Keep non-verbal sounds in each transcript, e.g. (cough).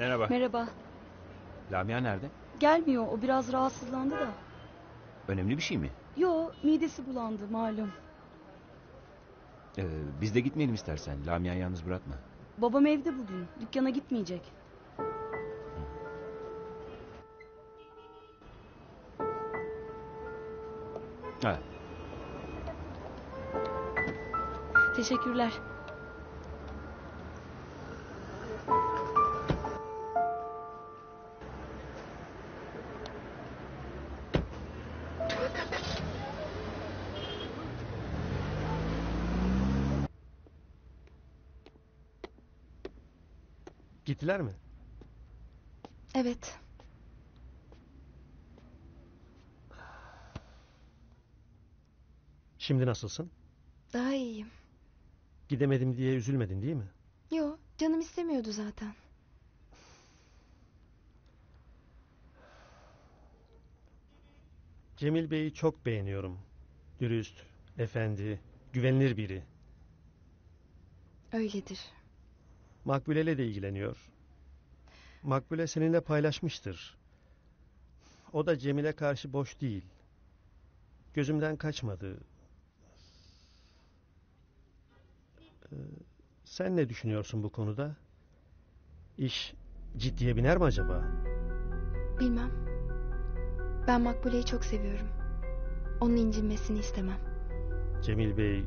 Merhaba. Merhaba. Lamia nerede? Gelmiyor. O biraz rahatsızlandı da. Önemli bir şey mi? Yo, midesi bulandı malum. Ee, biz de gitmeyelim istersen. Lamia'yı yalnız bırakma. Babam evde bugün. Dükkana gitmeyecek. Ha, Teşekkürler. Gittiler mi? Evet. Şimdi nasılsın? Daha iyiyim. Gidemedim diye üzülmedin değil mi? Yo canım istemiyordu zaten. Cemil Bey'i çok beğeniyorum. Dürüst, efendi, güvenilir biri. Öyledir. Makbule'yle de ilgileniyor. Makbule seninle paylaşmıştır. O da Cemil'e karşı boş değil. Gözümden kaçmadı. Ee, sen ne düşünüyorsun bu konuda? İş ciddiye biner mi acaba? Bilmem. Ben Makbule'yi çok seviyorum. Onun incinmesini istemem. Cemil Bey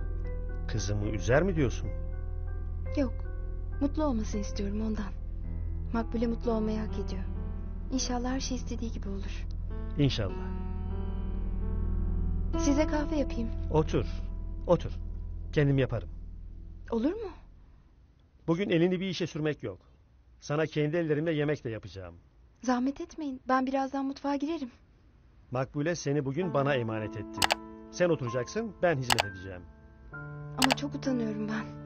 kızımı üzer mi diyorsun? Yok. Mutlu olmasını istiyorum ondan. Makbule mutlu olmayı hak ediyor. İnşallah her şey istediği gibi olur. İnşallah. Size kahve yapayım. Otur, otur. Kendim yaparım. Olur mu? Bugün elini bir işe sürmek yok. Sana kendi ellerimle yemek de yapacağım. Zahmet etmeyin. Ben birazdan mutfağa girerim. Makbule seni bugün bana emanet etti. Sen oturacaksın, ben hizmet edeceğim. Ama çok utanıyorum ben.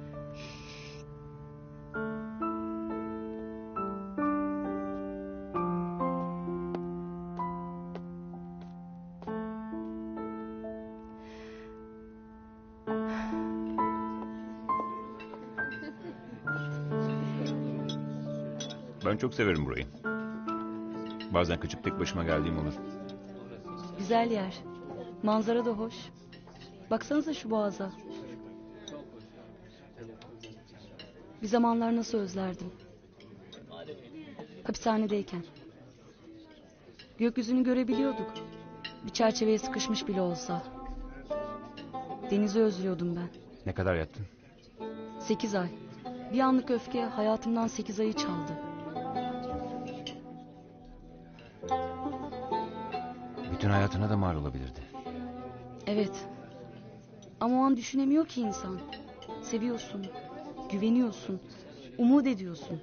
Ben çok severim burayı. Bazen kaçıp tek başıma geldiğim olur. Güzel yer. Manzara da hoş. Baksanıza şu boğaza. Bir zamanlar nasıl özlerdim. Hapishanedeyken. Gökyüzünü görebiliyorduk. Bir çerçeveye sıkışmış bile olsa. Denizi özlüyordum ben. Ne kadar yattın? Sekiz ay. Bir anlık öfke hayatımdan sekiz ayı çaldı. Bütün hayatına da mal olabilirdi. Evet. Ama o an düşünemiyor ki insan. Seviyorsun, güveniyorsun, umut ediyorsun.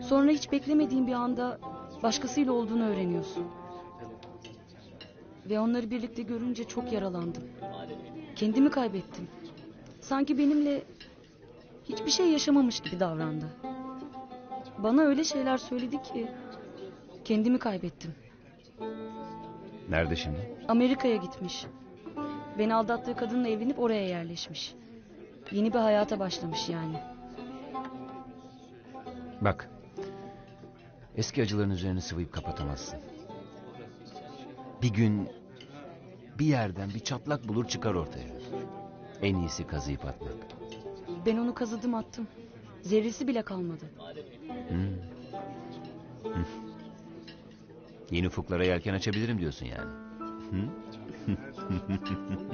Sonra hiç beklemediğin bir anda başkasıyla olduğunu öğreniyorsun. Ve onları birlikte görünce çok yaralandım. Kendimi kaybettim. Sanki benimle hiçbir şey yaşamamış gibi davrandı. Bana öyle şeyler söyledi ki kendimi kaybettim. Nerede şimdi? Amerika'ya gitmiş. Beni aldattığı kadınla evlenip oraya yerleşmiş. Yeni bir hayata başlamış yani. Bak. Eski acıların üzerine sıvayıp kapatamazsın. Bir gün bir yerden bir çatlak bulur çıkar ortaya. En iyisi kazıyıp atmak. Ben onu kazıdım attım. Zerresi bile kalmadı. Yeni ufuklara yelken açabilirim diyorsun yani. Hı? (laughs)